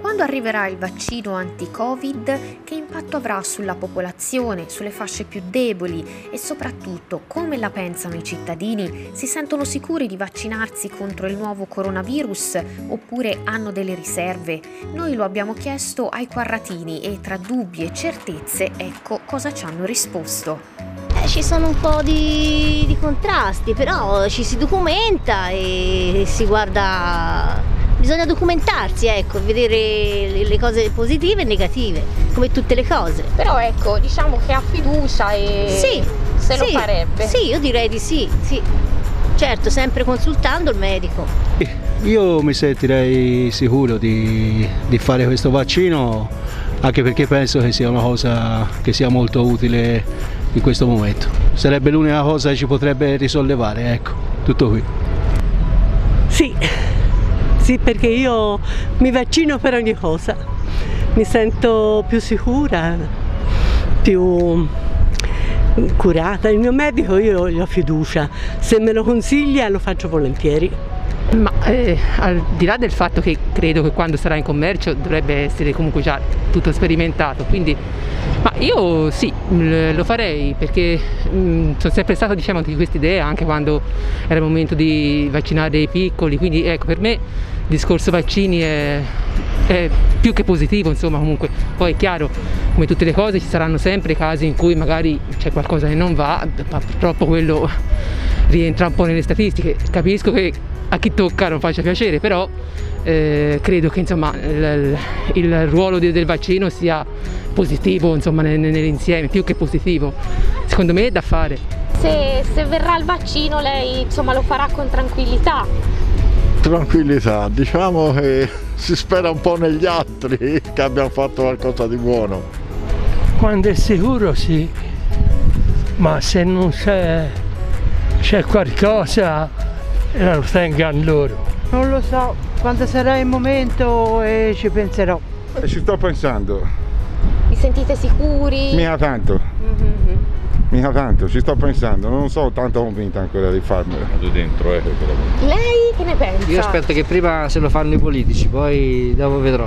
Quando arriverà il vaccino anti-Covid, che impatto avrà sulla popolazione, sulle fasce più deboli e soprattutto come la pensano i cittadini? Si sentono sicuri di vaccinarsi contro il nuovo coronavirus oppure hanno delle riserve? Noi lo abbiamo chiesto ai quarratini e tra dubbi e certezze ecco cosa ci hanno risposto. Eh, ci sono un po' di, di contrasti, però ci si documenta e si guarda bisogna documentarsi, ecco, vedere le cose positive e negative, come tutte le cose. Però ecco, diciamo che ha fiducia e sì, se sì, lo farebbe. Sì, io direi di sì, sì. Certo, sempre consultando il medico. Io mi sentirei sicuro di, di fare questo vaccino anche perché penso che sia una cosa che sia molto utile in questo momento. Sarebbe l'unica cosa che ci potrebbe risollevare, ecco, tutto qui. Sì, sì perché io mi vaccino per ogni cosa, mi sento più sicura, più curata. Il mio medico io gli ho fiducia, se me lo consiglia lo faccio volentieri. Ma eh, al di là del fatto che credo che quando sarà in commercio dovrebbe essere comunque già tutto sperimentato, quindi ma io sì, lo farei perché mh, sono sempre stato diciamo, di questa idea anche quando era il momento di vaccinare i piccoli, quindi ecco per me il discorso vaccini è, è più che positivo insomma comunque, poi è chiaro come tutte le cose ci saranno sempre casi in cui magari c'è qualcosa che non va, ma purtroppo quello rientra un po' nelle statistiche, capisco che a chi tocca non faccia piacere, però eh, credo che insomma, il, il ruolo del vaccino sia positivo insomma, nell'insieme, più che positivo. Secondo me è da fare. Se, se verrà il vaccino lei insomma, lo farà con tranquillità? Tranquillità, diciamo che si spera un po' negli altri che abbiamo fatto qualcosa di buono. Quando è sicuro sì, ma se non c'è, c'è qualcosa lo tengano loro. Non lo so, quando sarà il momento eh, ci penserò. E ci sto pensando. Vi sentite sicuri? Mica tanto. Mm-hmm. Mica tanto, ci sto pensando, non sono tanto convinta ancora di farmelo. Vado dentro, eh. Lei che ne pensa? Io aspetto che prima se lo fanno i politici, poi dopo vedrò.